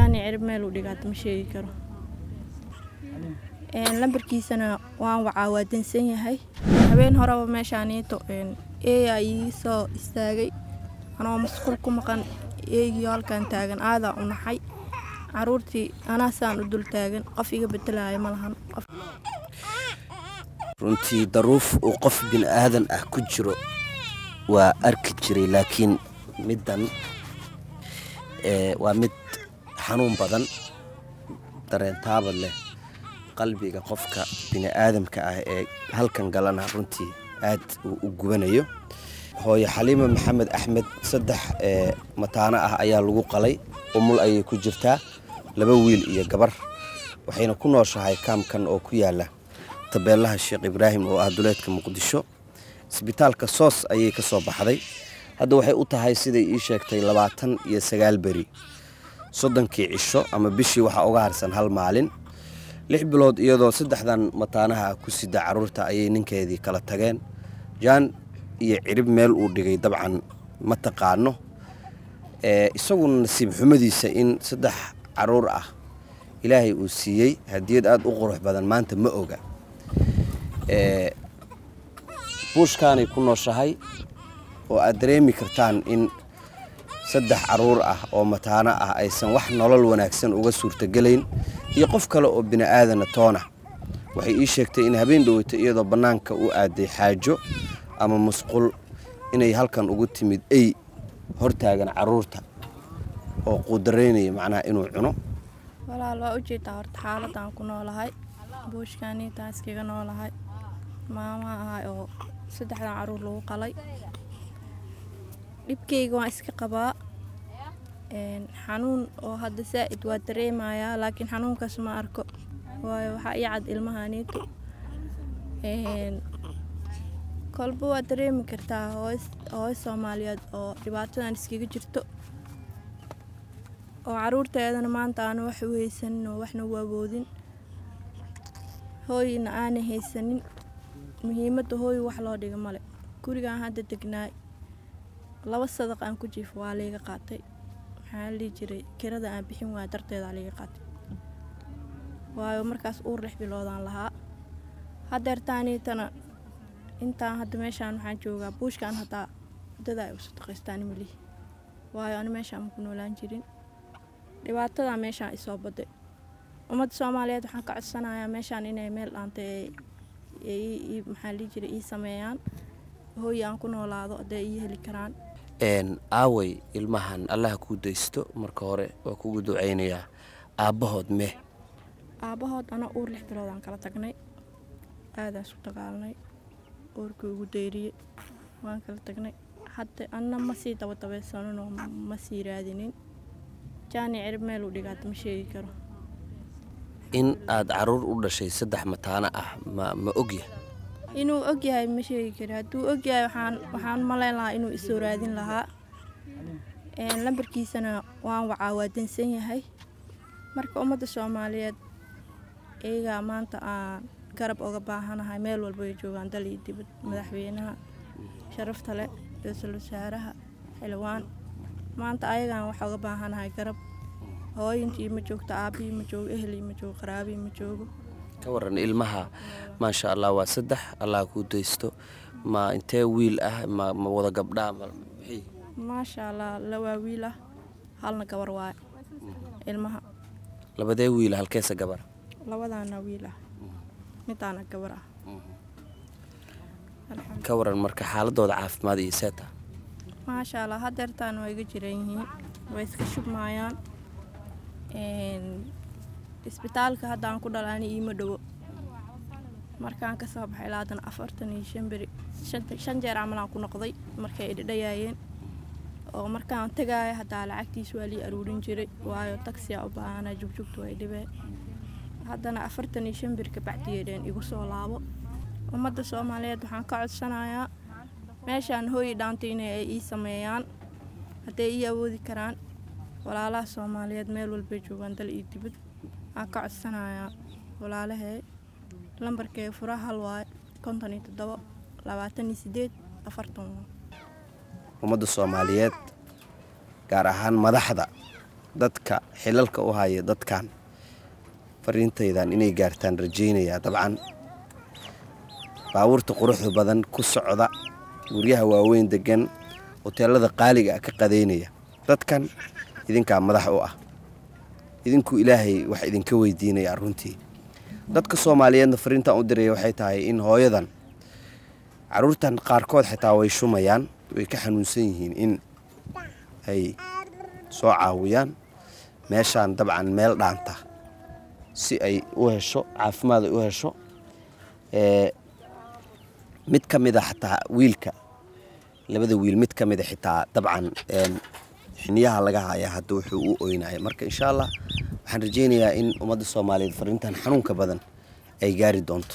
jaani cirib meel u ma sheegi karo. Lambarkiisana waan wacaa waa dansan yahay. Habeen horeba meeshaaniito eeyaa ii istaagay. Anoo masquul ku maqan eegii halkan taagan aadaa u naxay. Caruurtii anaasaan u dul taagan qof iga bedelaya ma lahan. Runtii daruuf uu qof bini aadan ah ku jiro waa arki jiray laakiin middan waa mid xanuun badan dareentaaba leh qalbiga qofka bini aadamka ah ee halkan galana runtii aad uu u gubanayo. Hooyo xaliima maxamed axmed saddex mataano ah ayaa lagu qalay umul ayay ku jirtaa laba wiil iyo gabar waxayna ku nooshahay kaamkan oo ku yaalla tabeelaha sheekh ibraahim oo ah duleedka muqdisho. Isbitaalka soos ayay ka soo baxday. Hadda waxay u tahay siday ii sheegtay labaatan iyo sagaal beri soddonkii cisho ama bishii waxaa uga harsan hal maalin lix bilood iyadoo saddexdan mataanaha ku sida carruurta ayay ninkeedii kala tageen. Jaan iyo cirib meel uu dhigay dabcan ma taqaano. Isaguna nasiib xumadiisa in saddex carruur ah ilaahay uu siiyey hadiyad aada u qurux badan maanta ma oga. Buushkaanay ku nooshahay oo aad dareemi kartaan in saddex carruur ah oo mataano ah aysan wax nolol wanaagsan uga suurtagelayn iyo qof kale oo bini aadana toona. Waxay ii sheegtay in habeen dhoweyto iyadoo bannaanka u aaday xaajo ama musqul inay halkan ugu timid ey hortaagan carruurta oo quudaraynaya macnaha inuu cuno. Walaal waa u jeedaa horta xaaladaan ku noolahay buushkaaniitaan iskaga noolahay. Maamaha ahay oo saddexdan carruur lagu qalay dhibkayga waan iska qabaa. Xanuun oo hadda zaa'id waa dareemayaa laakiin xanuunkaas ma arko. Waayo waxaa ii cad ilmahaniito kolba waa dareemi kartaa hooyo soomaaliyeed oo dhibaatadan iskaga jirto. Oo caruurteedana maanta aana wax u haysanin oo waxna u awoodin. Hooyina aanay haysanin. Muhiimadda hooyo wax loo dhiga male gurigaan hadda degnaay laba sadaq aan ku jiifo waa layga qaatay. Maxaa dhihi jiray? Kirada aan bixin waaya darteedaa layga qaatay. Waayo markaas uur lix biloodaan lahaa. Hadeertaaniitana intaan hadda meeshaan waxaan joogaa buushkaan hataa waddada ay usu taqaystaan malihi waayo ani meeshaan maku noolaan jirin. Dhibaatadaa meeshaan isoo baday. Ummadda soomaaliyeed waxaan ka codsanayaa meeshaan inay meel dhaanta maxaa lii jiray ii sameeyaan. Hooyi aan ku noolaado hadday ii heli karaan aaway ilmahan allaha kuu daysto marka hore waa kugu ducaynayaa aabbahood meh. Aabbahood ana uur lix biloodaan kala tagnay. Aadaan isu dagaalnay. Uurkii ugu dayriyey waan kala tagnay. Hadda anna ma sii dabadabaysananoo ma sii raadinin. Jaani cirib meel u dhigaata ma sheegi karo. In aad carruur u dhashay saddex mataano ah ma ma ogya inuu ogyahay ma sheegi kari hadduu ogyahay waxaan waxaan malayn lahaa inuu isoo raadin lahaa. Lambarkiisana waan wacaa waa dansan yahay. Marka ummadda soomaaliyeed iyagaa maanta aan garab oga baahanahay meel walba ay joogaan dal iyo dibad madaxweynaha sharafta leh ra'iisul wasaaraha xildhibaan. Maanta ayagaan wax oga baahanahay garab. Hooyintii ma joogto aabbihii ma joogo ehlii ma joogo qaraabihii ma joogo ka waran ilmaha. Maasha allah waa saddex allah kuu daysto. Ma intee wiil ah? Ma wada gabdhaa maasha allah lawaa wiil ah. Halna gabar waaye ilmaha. Labadee wiil halkeesa gabar? Labadaana wiil ah. Midaana gabar ah. Ka waran marka xaaladooda caafimaad iyo seeta. Maasha allah hadeertaan waa iga jiran yihiin. Way iska shubmaayaan isbitaalka haddaan ku dhalaani iima dhowo. Markaan ka soo baxay ilaa haddana afartan iyo shan beri shan jeer camalaan ku noqday markay idhadhayaayeen oo markaan tagaaya haddaa lacagtiis waa lii aruurin jiray waayo tagsiyaa u baahana jugjugtu way dhibeen. Haddana afartan iyo shan beri kabacdiyeedheen igu soo laabo. Ummadda soomaaliyeed waxaan ka codsanayaa meeshaan hooyi dhaanta inay ay ii sameeyaan hadday ii awoodi karaan. Walaalaha soomaaliyeed meel walbay joogaan dal iyo dibad waxaan ka codsanayaa walaalahee lambarkee furaha hal waaye konton iyo toddobo labaatan iyo sideed afartan. Ummadda soomaaliyeed gaar ahaan madaxda dadka xilalka u haya dadkan fariintaydan inay gaartaan rajaynayaa dabcan. Baabuurta quruxda badan ku socda guryaha waaweyn degan hoteelada qaaliga ah ka qadaynaya dadkan idinkaa madax u ah idinku ilaahay wax idinka weydiinaya runtii dadka soomaaliyeedna fariintan u diraya waxay tahay in hooyadan caruurtan qaarkood xitaa way shumayaan way ka xanuunsan yihiin in ay soo caawiyaan meeshaan dabcan meel dhaanta si ay u hesho caafimaad ay u hesho. Mid ka mid a xataa wiilka labada wiil mid ka mid a xitaa dabcan xiniyaha laga hayaa hadda wuxuu u oynaya marka insha allah waxaan rajaynayaa in ummadda soomaaliyeed fariintan xanuunka badan ay gaari doonto